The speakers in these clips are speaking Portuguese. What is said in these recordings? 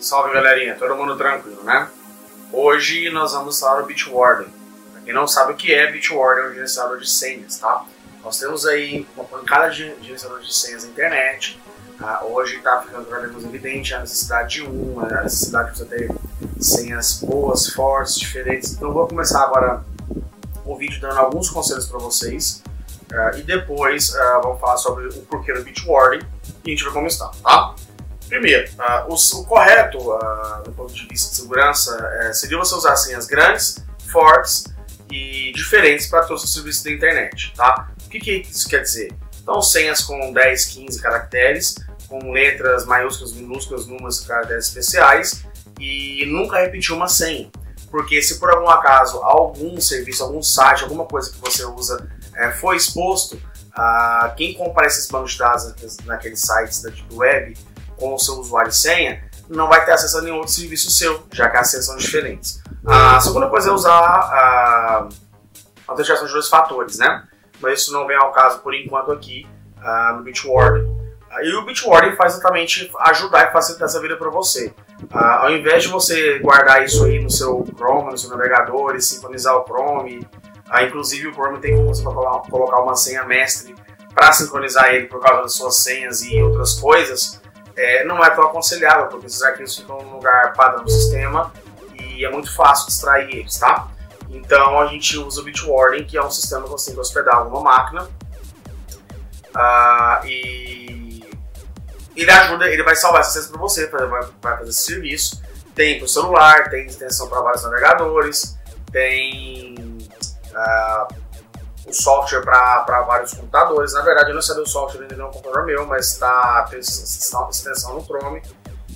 Salve galerinha, todo mundo tranquilo, né? Hoje nós vamos falar do Bitwarden. Pra quem não sabe o que é, Bitwarden é um gerenciador de senhas, tá? Nós temos aí uma pancada de gerenciadores de senhas na internet. Ah, hoje está ficando cada vez mais evidente a necessidade de uma, a necessidade de você ter senhas boas, fortes, diferentes. Então vou começar agora o vídeo dando alguns conselhos para vocês. Uh, e depois uh, vamos falar sobre o porquê do Bitwarden e a gente vai começar, tá? Primeiro, uh, o, o, correto, uh, do ponto de vista de segurança, é, seria você usar senhas grandes, fortes e diferentes para todos os serviços da internet, tá? O que, que isso quer dizer? Então, senhas com 10, 15 caracteres, com letras maiúsculas, minúsculas, números e caracteres especiais e nunca repetir uma senha. Porque se por algum acaso algum serviço, algum site, alguma coisa que você usa é, foi exposto, a quem compra esses bancos de dados naqueles sites da Deep Web com o seu usuário e senha, não vai ter acesso a nenhum outro serviço seu, já que as senhas são diferentes. A segunda coisa é usar a autenticação de dois fatores, né? Mas isso não vem ao caso por enquanto aqui uh, no Bitwarden. Uh, e o Bitwarden faz exatamente ajudar e facilitar essa vida para você. Uh, ao invés de você guardar isso aí no seu Chrome, no seu navegador e sincronizar o Chrome, inclusive o Chrome tem como você colocar uma senha mestre para sincronizar ele por causa das suas senhas e outras coisas, é, não é tão aconselhável, porque esses arquivos ficam no lugar padrão do sistema e é muito fácil extrair eles, tá? Então a gente usa o Bitwarden, que é um sistema que você tem que hospedar alguma máquina uh, e ele ajuda, ele vai salvar esse acesso para você, vai, vai fazer esse serviço. Tem para o celular, tem extensão para vários navegadores, tem uh, o software para vários computadores. Na verdade, eu não sabia o software ainda não é computador meu, mas está tem extensão no Chrome.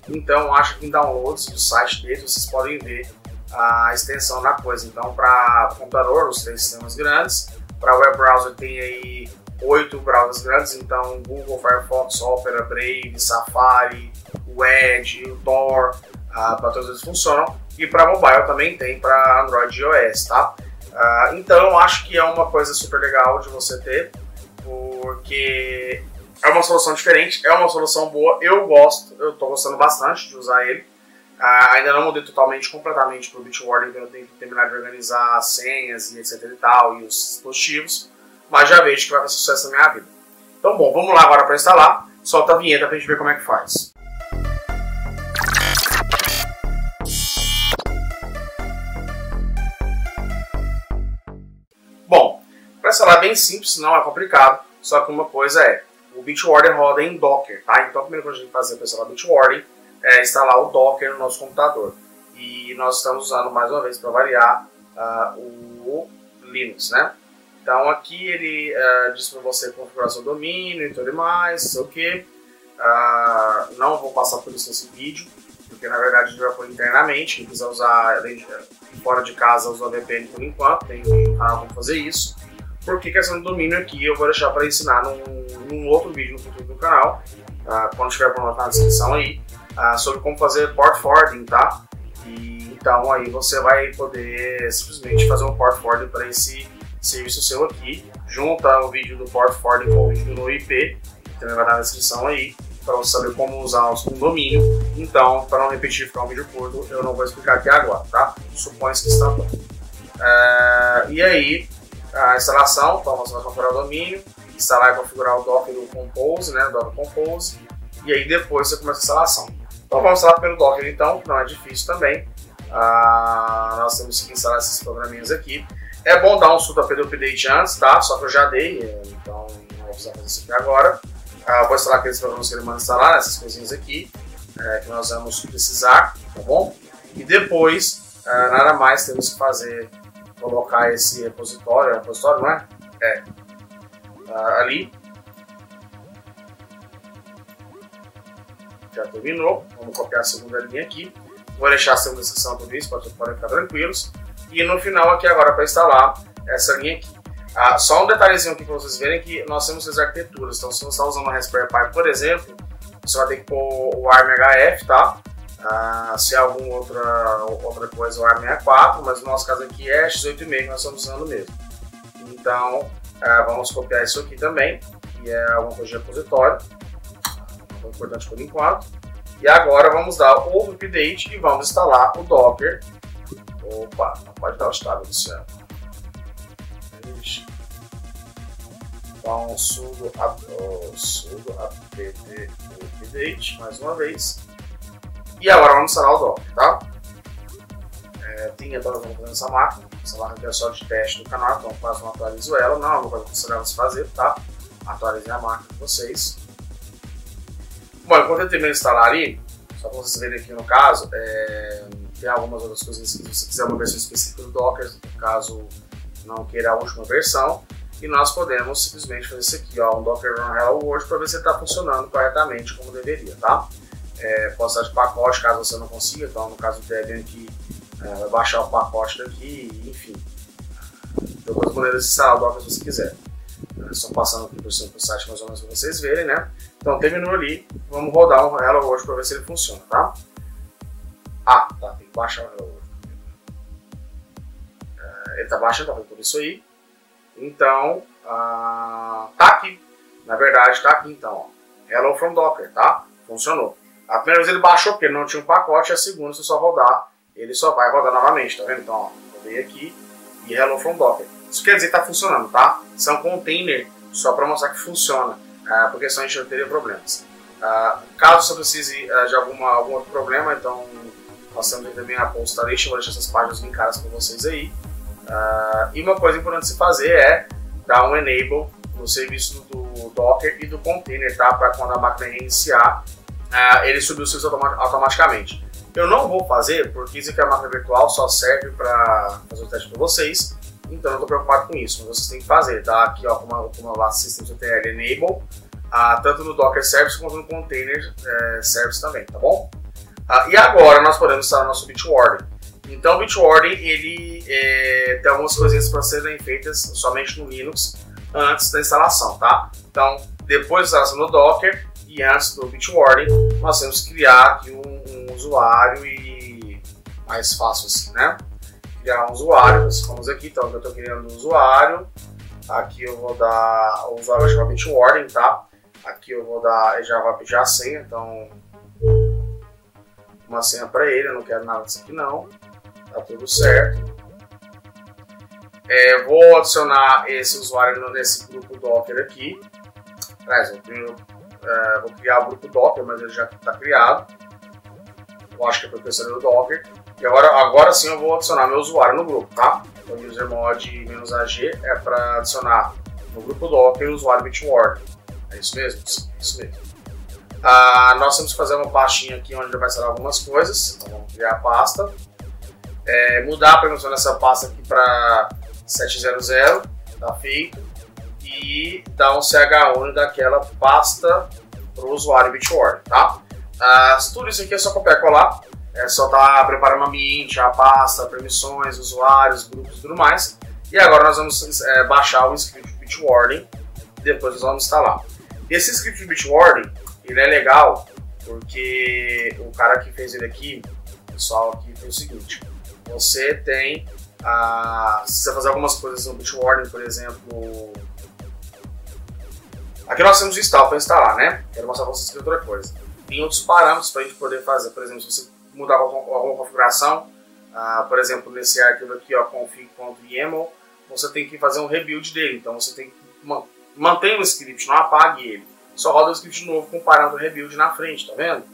Então, acho que em downloads do site dele vocês podem ver a extensão da coisa. Então, para computador, os três sistemas grandes. Para web browser, tem aí oito browsers grandes. Então, Google, Firefox, Opera, Brave, Safari, o Edge, o Tor, uh, para todos eles funcionam. E para mobile também tem para Android e iOS, tá? Uh, então, acho que é uma coisa super legal de você ter, porque é uma solução diferente, é uma solução boa, eu gosto, eu estou gostando bastante de usar ele. Uh, ainda não mudei totalmente, completamente para o Bitwarden, então eu tenho que terminar de organizar as senhas e etc e tal, e os dispositivos, mas já vejo que vai fazer sucesso na minha vida. Então, bom, vamos lá agora para instalar, solta a vinheta para a gente ver como é que faz. Bem simples, não é complicado, só que uma coisa é, o Bitwarden roda em Docker, tá? Então a primeira coisa que a gente fazer para instalar o Bitwarden é instalar o Docker no nosso computador. E nós estamos usando, mais uma vez, para variar, uh, o Linux, né? Então aqui ele uh, diz para você configurar seu domínio e tudo mais, sei o que. Uh, não vou passar por isso nesse vídeo, porque na verdade a gente vai pôr internamente. Quem quiser usar fora de casa, usa VPN por enquanto, tem um canal fazer isso. Porque questão de domínio aqui eu vou deixar para ensinar num, num, outro vídeo no futuro do canal, tá? quando estiver pronto na descrição aí, uh, sobre como fazer port forwarding, tá? E, então aí você vai poder simplesmente fazer um port forwarding para esse serviço seu aqui, junta o vídeo do port forwarding com o vídeo do IP, que também vai estar na descrição aí, para você saber como usar um domínio. Então, para não repetir ficar um vídeo curto, eu não vou explicar aqui agora, tá? Supõe-se que está bom. Uh, e aí, a instalação, então vai configurar o domínio, instalar e configurar o Docker do Compose, né, Docker Compose, e aí depois você começa a instalação. Então vamos instalar pelo Docker então, que não é difícil também. Ah, nós temos que instalar esses programinhas aqui. É bom dar um sudo pelo update antes, tá? Só que eu já dei, então não vou precisar fazer isso aqui agora. Ah, vou instalar aqueles programas que ele manda instalar, essas coisinhas aqui, é, que nós vamos precisar, tá bom? E depois, ah, nada mais temos que fazer colocar esse repositório, repositório não é? É. Tá ali. Já terminou. Vamos copiar a segunda linha aqui. Vou deixar a segunda seção tudo isso para podem ficar tranquilos. E no final aqui agora para instalar essa linha aqui. Ah, só um detalhezinho aqui para vocês verem que nós temos as arquiteturas. Então se você está usando a Raspberry Pi, por exemplo, você vai ter que pôr o ARM HF, tá? Ah, se é alguma outra, outra coisa, o ARM64, mas no nosso caso aqui é X86 que nós estamos usando mesmo. Então, ah, vamos copiar isso aqui também, que é alguma coisa de repositório, então, importante por enquanto. E agora vamos dar outro update e vamos instalar o Docker. Opa, não pode dar o estado, Luciano. Então, sudo, oh, sudo apt update mais uma vez. E agora vamos instalar o Docker, tá? É, tinha agora vamos fazer essa máquina. Essa máquina é só de teste do canal, então quase não atualizo ela. Não, não vou considerar você fazer, tá? Atualizei a máquina de vocês. Bom, enquanto eu termino de instalar ali, só para vocês verem aqui no caso, é, tem algumas outras coisas que se você quiser uma versão específica do Docker, caso não queira a última versão, e nós podemos simplesmente fazer isso aqui, ó, um Docker Run Hello World para ver se está funcionando corretamente como deveria, tá? É, posso estar de pacote caso você não consiga, então no caso do Debian aqui, é, vai baixar o pacote daqui, enfim. Tem outras maneiras de instalar o Docker se você quiser. É, só passando aqui por cima do site mais ou menos para vocês verem, né? Então terminou ali, vamos rodar Hello World para ver se ele funciona, tá? Ah, tá, tem que baixar o Hello World. É, ele tá baixando, tá por isso aí. Então, ah, tá aqui. Na verdade, tá aqui então. Ó. Hello from Docker, tá? Funcionou. A primeira vez ele baixou porque não tinha um pacote, a segunda, se só rodar, ele só vai rodar novamente, tá vendo? Então, ó, rodei aqui e Hello from Docker. Isso quer dizer que tá funcionando, tá? Um container só para mostrar que funciona, ah, porque senão a gente não teria problemas. Ah, caso você precise ah, de alguma, algum outro problema, então nós temos também a Postalation, vou deixar essas páginas linkadas para vocês aí. Uh, e uma coisa importante se fazer é dar um enable no serviço do Docker e do container, tá? Para quando a máquina reiniciar, uh, ele subir o serviço automaticamente. Eu não vou fazer, porque isso é a máquina virtual, só serve para fazer o teste para vocês, então não estou preocupado com isso, mas vocês têm que fazer, tá? Aqui, ó, como como a System CTL Enable, uh, tanto no Docker Service quanto no Container uh, Service também, tá bom? Uh, e agora nós podemos instalar nosso Bitwarden. Então o Bitwarden ele é, tem algumas coisinhas para serem feitas somente no Linux antes da instalação, tá? Então depois da instalação do Docker e antes do Bitwarden nós temos que criar aqui um, um usuário e mais fácil assim, né? Criar um usuário, vamos aqui, então eu estou criando um usuário, aqui eu vou dar o usuário vai chamar Bitwarden, tá? Aqui eu vou dar, já vai pedir a senha, então uma senha para ele, eu não quero nada disso aqui não tá tudo certo. É, vou adicionar esse usuário nesse grupo Docker aqui. Aliás, eu tenho, é, vou criar o grupo Docker, mas ele já está criado. Eu acho que é professor do Docker. E agora, agora sim eu vou adicionar meu usuário no grupo, tá? Então, usermod-ag é para adicionar no grupo Docker o usuário Bitwarden. É isso mesmo? Isso mesmo. Ah, nós temos que fazer uma pastinha aqui onde vai instalar algumas coisas. Então vamos criar a pasta é, mudar a permissão dessa pasta aqui para 700, tá feito, e dar um CH1 daquela pasta para o usuário Bitwarden, tá? Ah, tudo isso aqui é só copiar e colar, é só tá preparando o ambiente, a pasta, permissões, usuários, grupos e tudo mais. E agora nós vamos é, baixar o script Bitwarden depois nós vamos instalar. Esse script Bitwarden, ele é legal porque o cara que fez ele aqui, o pessoal aqui fez o seguinte, você tem a. Se você fazer algumas coisas no Bitwarden, por exemplo. Aqui nós temos o install para instalar, né? Quero mostrar para vocês outra coisa. Tem outros parâmetros para a gente poder fazer. Por exemplo, se você mudar alguma, alguma configuração, uh, por exemplo, nesse arquivo aqui, ó, config.yaml, você tem que fazer um rebuild dele. Então você tem que manter o script, não apague ele. Só roda o script novo com o parâmetro rebuild na frente, tá vendo?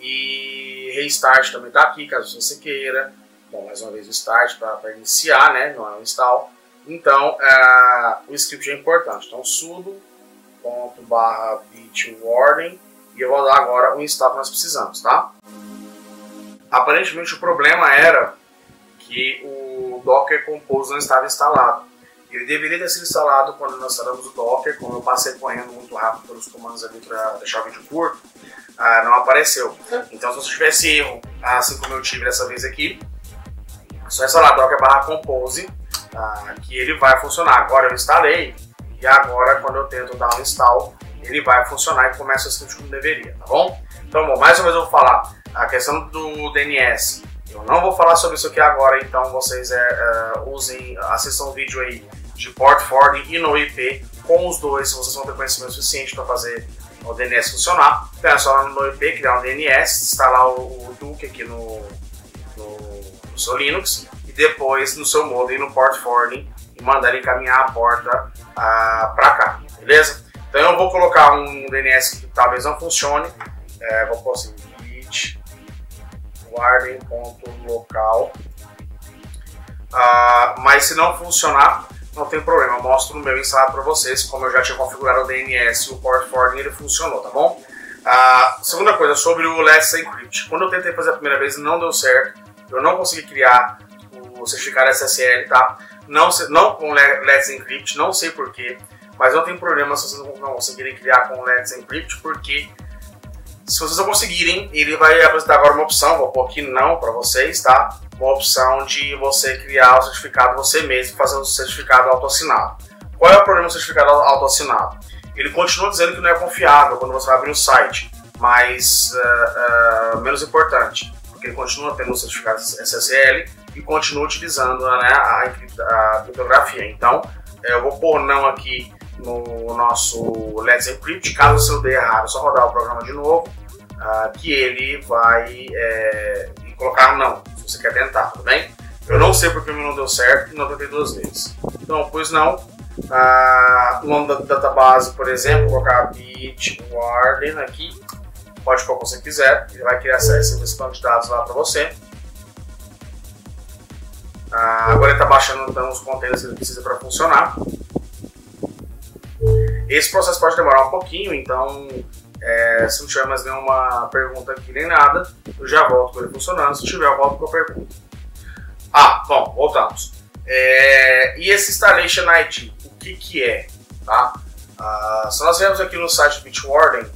E restart também tá aqui, caso você queira. Bom, mais uma vez o start para iniciar, né? Não é um install. Então, é, o script é importante. Então, sudo barra bitwarden e eu vou dar agora o install que nós precisamos, tá? Aparentemente o problema era que o Docker Compose não estava instalado. Ele deveria ter sido instalado quando nós instalamos o Docker, como eu passei correndo muito rápido pelos comandos ali para deixar o vídeo curto, ah, não apareceu. Então se você tivesse erro, assim como eu tive dessa vez aqui, só instalar docker barra compose ah, que ele vai funcionar. Agora eu instalei e agora quando eu tento dar um install ele vai funcionar e começa a script como deveria, tá bom? Então, bom, mais uma vez eu vou falar a questão do DNS. Eu não vou falar sobre isso aqui agora, então vocês é, é, usem, assistam o vídeo aí de port forwarding e no IP com os dois, vocês vão ter conhecimento suficiente para fazer o DNS funcionar, então é só no IP criar um DNS, instalar o, o Duke aqui no, no, no, seu Linux e depois no seu modem no port forwarding e mandar ele encaminhar a porta ah, para cá, beleza? Então eu vou colocar um DNS que talvez não funcione, é, vou pôr assim, git warden.local ah, mas se não funcionar, não tem problema, eu mostro no meu instalado para vocês, como eu já tinha configurado o DNS e o port forwarding, ele funcionou, tá bom? A segunda coisa, sobre o Let's Encrypt. Quando eu tentei fazer a primeira vez, não deu certo, eu não consegui criar o certificado SSL, tá? Não, não com Let's Encrypt, não sei porquê, mas não tem problema se vocês não conseguirem criar com Let's Encrypt, porque se vocês não conseguirem, ele vai apresentar agora uma opção, vou pôr aqui não para vocês, tá? uma opção de você criar o certificado você mesmo, fazer o certificado autoassinado. Qual é o problema do certificado autoassinado? Ele continua dizendo que não é confiável quando você vai abrir o site, mas uh, uh, menos importante, porque ele continua tendo o certificado SSL e continua utilizando né, a, a, criptografia. Então, eu vou pôr não aqui no nosso Let's Encrypt, caso você dê errado, é só rodar o programa de novo, uh, que ele vai é, colocar não você quer tentar, tudo bem? Eu não sei porque o meu não deu certo e não tentei duas vezes. Então, pois não. Ah, o nome da database, por exemplo, colocar Bitwarden aqui. Pode pôr o que você quiser, ele vai criar esse banco de dados lá para você. Ah, agora ele está baixando então, os containers que ele precisa para funcionar. Esse processo pode demorar um pouquinho, então é, se não tiver mais nenhuma pergunta aqui nem nada, eu já volto com ele funcionando. Se tiver, eu volto com a pergunta. Ah, bom, voltamos. É, e esse Installation ID, o que, que é? Tá? Ah, se nós vemos aqui no site do Bitwarden,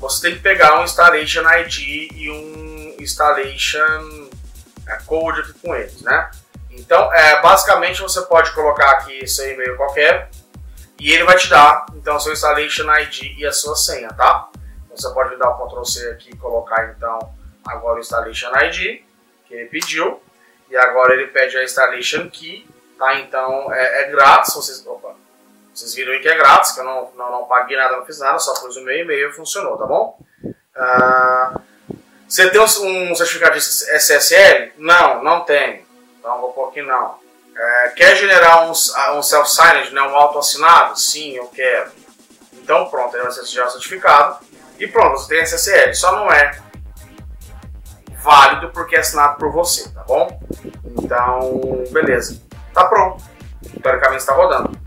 você tem que pegar um Installation ID e um Installation é, Code aqui com eles, né? Então, é, basicamente, você pode colocar aqui seu e-mail qualquer e ele vai te dar, então, seu Installation ID e a sua senha, tá? Você pode dar o Ctrl C aqui e colocar então agora o Installation ID, que ele pediu, e agora ele pede a Installation Key, tá? Então é, é grátis, vocês, opa, vocês viram aí que é grátis, que eu não, não, não paguei nada, não fiz nada, só pus o meu e-mail e funcionou, tá bom? Uh, você tem um, um certificado de SSL? Não, não tem. Então vou pôr aqui não. É, quer generar um, um self-signed, né, um auto-assinado? Sim, eu quero. Então pronto, aí vai ser já certificado. E pronto, você tem SSL. Só não é válido porque é assinado por você, tá bom? Então, beleza. Tá pronto. Teoricamente está rodando.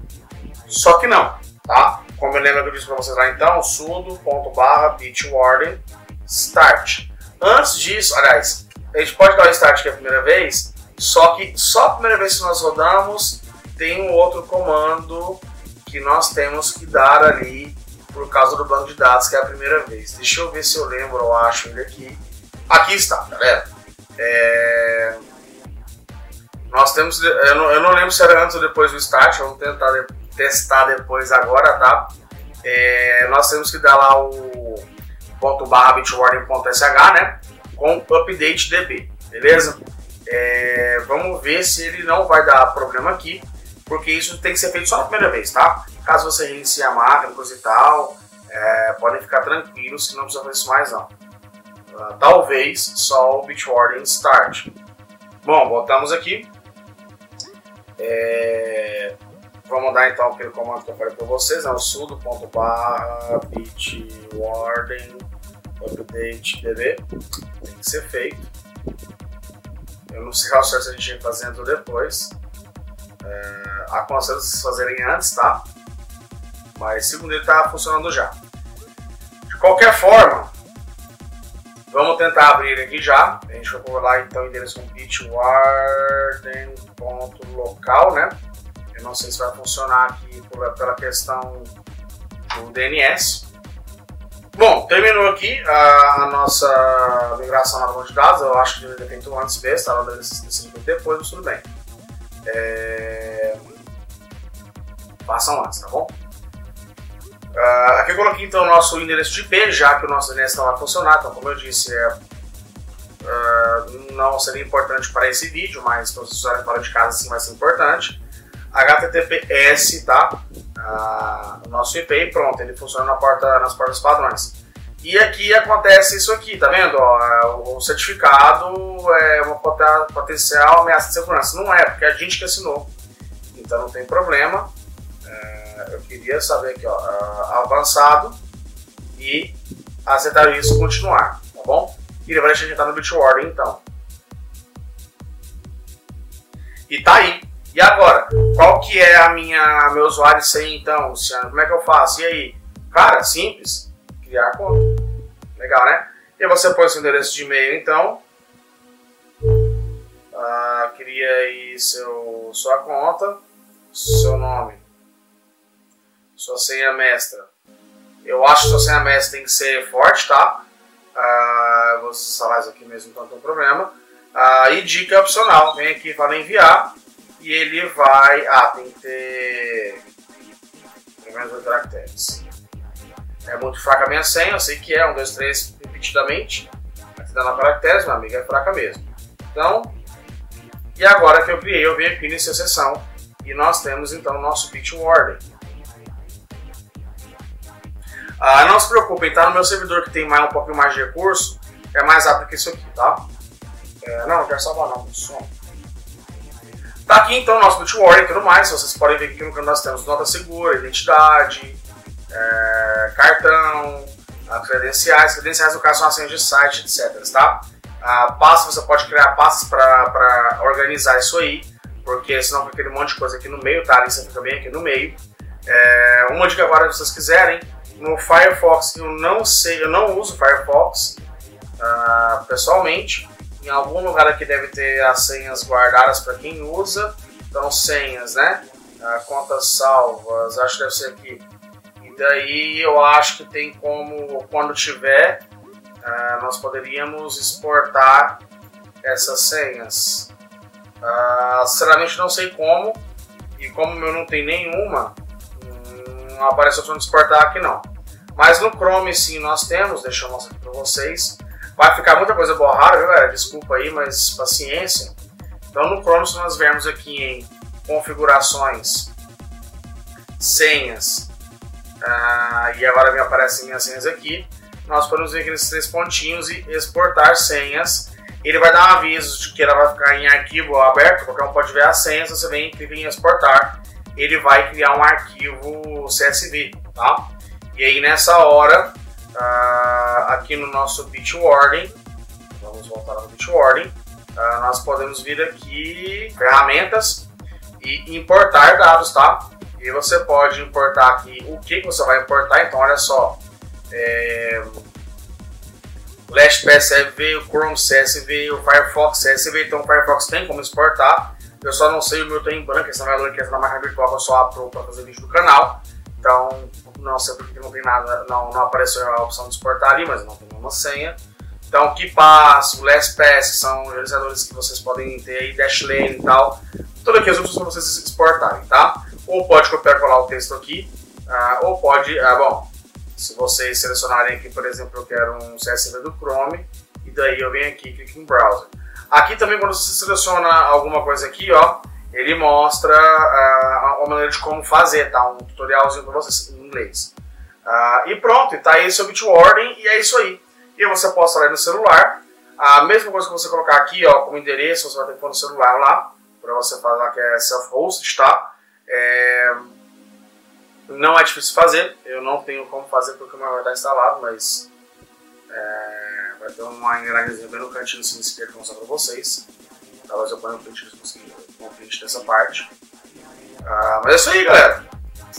Só que não, tá? Como eu lembro que eu disse para vocês lá então, sudo.barra bitwarden start. Antes disso, aliás, a gente pode dar o start aqui a primeira vez, só que só a primeira vez que nós rodamos tem um outro comando que nós temos que dar ali por causa do banco de dados, que é a primeira vez. Deixa eu ver se eu lembro, eu acho ele aqui. Aqui está, galera. É... Nós temos. Eu não, eu não, lembro se era antes ou depois do start, vamos tentar de, testar depois agora, tá? É... Nós temos que dar lá o ponto barra bitwarning.sh, né? Com update db, beleza? É... Vamos ver se ele não vai dar problema aqui, porque isso tem que ser feito só na primeira vez, tá? Caso você reinicie a máquina, coisa e tal, é, podem ficar tranquilos que não precisa fazer isso mais não. Uh, talvez só o Bitwarden Start. Bom, voltamos aqui. É, vamos dar então aquele comando que eu falei para vocês, né? o sudo.barra bitwarden update db. Tem que ser feito. Eu não sei ao certo a gente vai fazendo depois. É, aconselho vocês fazerem antes, tá? mas segundo ele está funcionando já. De qualquer forma, vamos tentar abrir aqui já. A gente vai lá então o endereço bitwarden.local, né? Eu não sei se vai funcionar aqui pela questão do DNS. Bom, terminou aqui a, a nossa migração na banco de dados. Eu acho que ter feito antes mesmo, estava decidido depois, mas tudo bem. É... Façam antes, tá bom? Uh, aqui eu coloquei então o nosso endereço de IP, já que o nosso DNS não vai funcionar, então como eu disse, é, uh, não seria importante para esse vídeo, mas para vocês usarem fora de casa sim vai ser importante. HTTPS, tá? Uh, o nosso IP e pronto, ele funciona na porta, nas portas padrões. E aqui acontece isso aqui, tá vendo? Ó, o certificado é uma potencial ameaça de segurança. Não é, porque é a gente que assinou. Então não tem problema. É, eu queria saber aqui, ó, avançado e aceitar isso continuar, tá bom? E ele vai deixar a gente entrar no Bitwarden então. E tá aí. E agora? Qual que é a minha meu usuário senha então? Como é que eu faço? E aí? Cara, simples criar conta. Legal, né? E você põe seu endereço de e-mail, então. Ah, cria aí seu, sua conta, seu nome, sua senha mestra. Eu acho que sua senha mestra tem que ser forte, tá? Ah, vou instalar isso aqui mesmo, então não tem problema. Ah, e dica opcional, vem aqui para enviar e ele vai. Ah, tem que ter. Pelo menos 8 caracteres. É muito fraca a minha senha, eu sei que é, um, dois, três, repetidamente. Aqui dá na caracteres, meu amigo, é fraca mesmo. Então, e agora que eu criei, eu venho aqui nessa seção e nós temos então o nosso bit warden. Ah, não se preocupem, tá no meu servidor que tem mais, um pouquinho mais de recurso, é mais rápido que isso aqui, tá? É, não, não quero salvar não, som. Tá aqui então o nosso bit warden e tudo mais, vocês podem ver que no canal nós temos nota segura, identidade, é, cartão, credenciais, credenciais no caso são senhas de site, etc. Tá? A pasta, você pode criar pastas para organizar isso aí, porque senão fica aquele monte de coisa aqui no meio, tá? A lista fica bem aqui no meio. É, uma dica agora, se vocês quiserem, no Firefox eu não sei, eu não uso Firefox uh, pessoalmente. Em algum lugar aqui deve ter as senhas guardadas para quem usa. Então senhas, né? Uh, contas salvas, acho que deve ser aqui daí eu acho que tem como, quando tiver, uh, nós poderíamos exportar essas senhas. Uh, sinceramente não sei como, e como eu não tenho nenhuma, não aparece opção de exportar aqui não. Mas no Chrome sim nós temos, deixa eu mostrar aqui para vocês. Vai ficar muita coisa borrada, viu galera? Desculpa aí, mas paciência. Então no Chrome se nós vermos aqui em configurações, senhas ah, e agora me aparecem minhas senhas aqui. Nós podemos vir aqui nesses três pontinhos e exportar senhas. Ele vai dar um aviso de que ela vai ficar em arquivo aberto, qualquer um pode ver as senhas, você vem e clica em exportar. Ele vai criar um arquivo CSV, tá? E aí nessa hora, ah, aqui no nosso Bitwarden, vamos voltar no Bitwarden, ah, nós podemos vir aqui, ferramentas, e importar dados, tá? E você pode importar aqui o que você vai importar. Então, olha só. É, Last CSV, o Chrome CSV, o Firefox CSV. Então, o Firefox tem como exportar. Eu só não sei o meu tem em branco, que é na máquina virtual que eu só abro para fazer vídeo do canal. Então, não sei porque não tem nada, não, não apareceu a opção de exportar ali, mas não tem nenhuma senha. Então, KeePass, o LastPass, que são gerenciadores que vocês podem ter aí, Dashlane e tal. Tudo aqui as opções para vocês exportarem, tá? ou pode copiar e colar o texto aqui, uh, ou pode, uh, bom, se vocês selecionarem aqui, por exemplo, eu quero um CSV do Chrome, e daí eu venho aqui e clico em Browser. Aqui também, quando você seleciona alguma coisa aqui, ó, ele mostra uh, maneira de como fazer, tá? Um tutorialzinho para vocês em inglês. Uh, e pronto, tá aí seu Bitwarden, e é isso aí. E você posta lá no celular. A mesma coisa que você colocar aqui, ó, como endereço, você vai ter que pôr no celular lá, para você falar que é self-host, tá? É... Não é difícil fazer, eu não tenho como fazer porque o meu está instalado, mas é... vai ter uma engrenagemzinha bem no cantinho assim, esquerdo que mostrar para vocês. Talvez eu ponha um print, um print dessa parte. Ah, mas é isso aí, galera.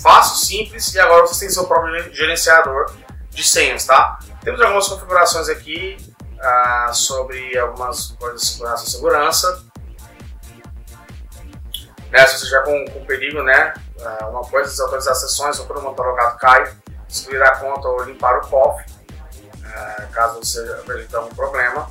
Fácil, simples e agora vocês têm seu próprio gerenciador de senhas, tá? Temos algumas configurações aqui ah, sobre algumas coisas de e segurança né, se você estiver com, com perigo, né, ah, uma coisa, desautorizar sessões ou quando o motor logado cai, excluir a conta ou limpar o cofre, caso você veja algum problema.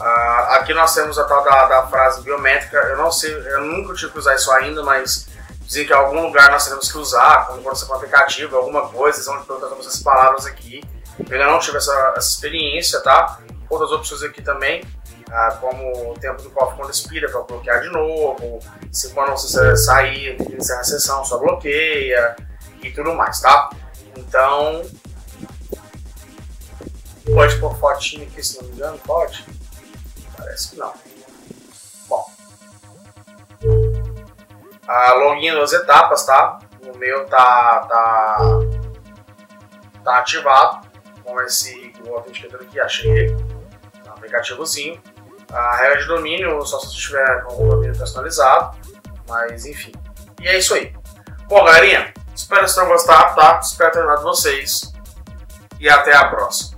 Uh, aqui nós temos a tal da, da, frase biométrica, eu não sei, eu nunca tive que usar isso ainda, mas dizem que em algum lugar nós teremos que usar, quando você com um aplicativo, alguma coisa, eles vão perguntar essas palavras aqui. Eu ainda não tive essa, essa experiência, tá? outras opções aqui também, ah, como o tempo do cofre quando expira para bloquear de novo, se quando você sair, iniciar a sessão, só bloqueia e tudo mais, tá? Então, pode pôr fotinho aqui, se não me engano, pode? Parece que não. Bom, a login duas etapas, tá? O meu tá, tá, tá ativado com esse o autenticador aqui, achei ele, um aplicativozinho. A regra de domínio, só se tiver com o domínio personalizado, mas enfim. E é isso aí. Bom, galerinha, espero que vocês tenham gostado, tá? Espero ter ajudado vocês e até a próxima.